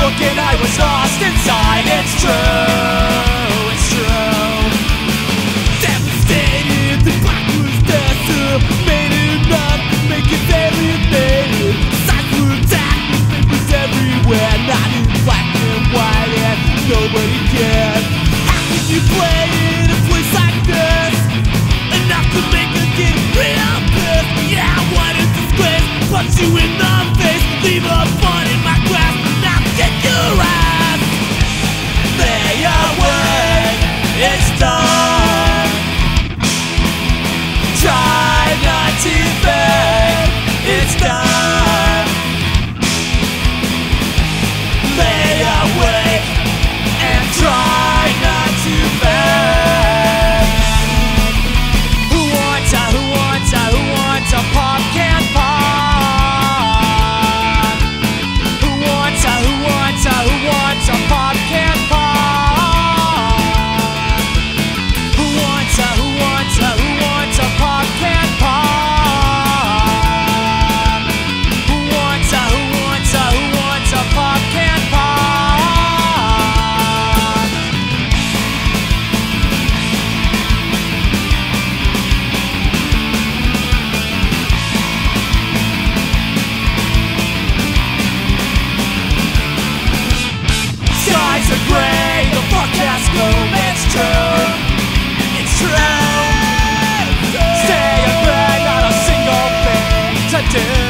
looking, I was lost inside. It's true, it's true. Devastated, the black was desert. Made it not, make it alienated. Cypher attack, it was everywhere. Not in black and white, and nobody cared. How can you play in a place like this? Enough to make a you in the still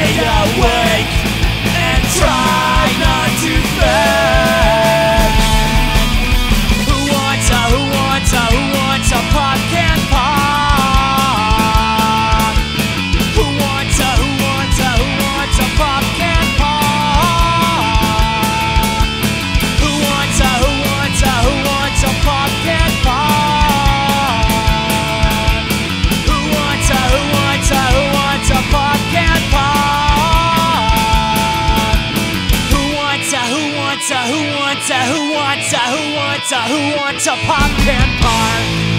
stay awake and try wants a, who wants a, who wants a, who wants a, who wants a Pop Can Park?